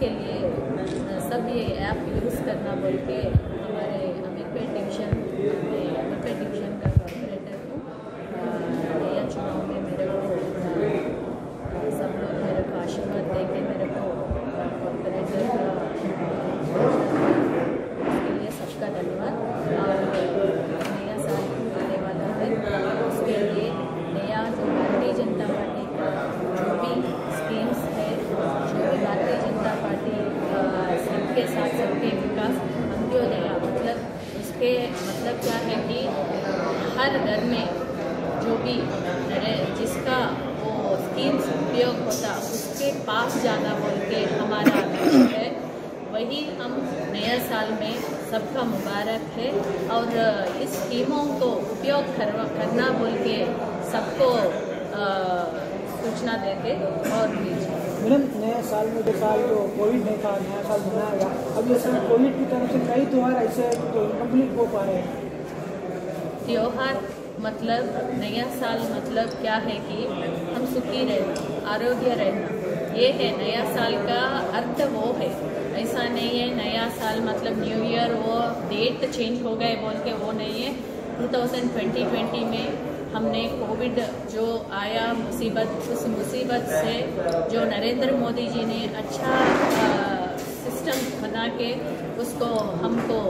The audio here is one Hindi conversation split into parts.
के लिए सब ये ऐप यूज़ करना बोल के हमारे अमीरपेट डिवीज़न में हर घर में जो भी अरे जिसका वो स्कीम्स उपयोग होता, उसके पास जाना बोल के हमारा है। वही हम नए साल में सबका मुबारक है और इस स्कीमों को उपयोग करना बोल के सबको सूचना देते और मैडम नए साल में जो साल जो कोविड नहीं था, नया साल मनाया गया अब ये कोविड की तरफ़ से कई त्यौहार ऐसे हैं जो इनकम्प्लीट हो पा रहे हैं। त्योहार मतलब नया साल मतलब क्या है कि हम सुखी रहना आरोग्य रहना ये है नया साल का अर्थ वो है। ऐसा नहीं है नया साल मतलब न्यू ईयर वो डेट चेंज हो गए बोल के वो नहीं है। 2020 में हमने कोविड जो आया मुसीबत उस मुसीबत से जो नरेंद्र मोदी जी ने अच्छा आ, सिस्टम बना के उसको हमको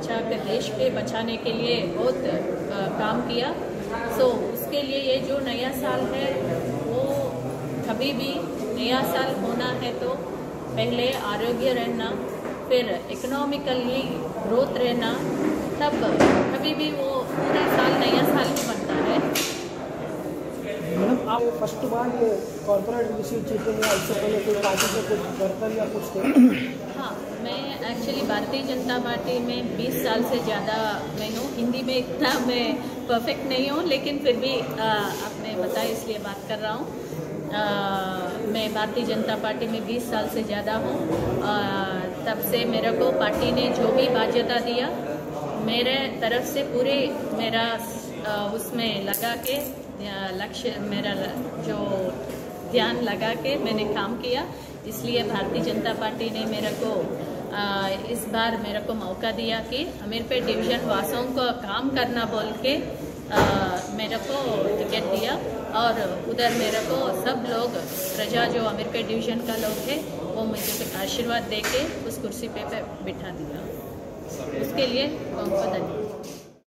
बचा के देश के बचाने के लिए बहुत काम किया। सो so, उसके लिए ये जो नया साल है वो कभी भी नया साल होना है तो पहले आरोग्य रहना फिर इकोनॉमिकली ग्रोथ रहना तब कभी भी वो पूरा साल नया साल ही बनता है फ़र्स्ट बार ये कॉर्पोरेट हैं इससे पहले कोई पार्टी से कुछ या कुछ थे? हाँ मैं एक्चुअली भारतीय जनता पार्टी में 20 साल से ज़्यादा मैं हूँ। हिंदी में इतना मैं परफेक्ट नहीं हूँ लेकिन फिर भी आ, आपने बताया इसलिए बात कर रहा हूँ। मैं भारतीय जनता पार्टी में 20 साल से ज़्यादा हूँ। तब से मेरे को पार्टी ने जो भी बाध्यता दिया मेरे तरफ़ से पूरे मेरा उसमें लगा के लक्ष्य मेरा जो ध्यान लगा के मैंने काम किया इसलिए भारतीय जनता पार्टी ने मेरे को आ, इस बार मेरे को मौका दिया कि अमीरपेट डिवीज़न वासियों को काम करना बोल के आ, मेरे को टिकट दिया और उधर मेरे को सब लोग प्रजा जो अमीरपेट डिवीज़न का लोग है वो मुझे आशीर्वाद दे के उस कुर्सी पे, पे बिठा दिया। उसके लिए उनको धन्यवाद।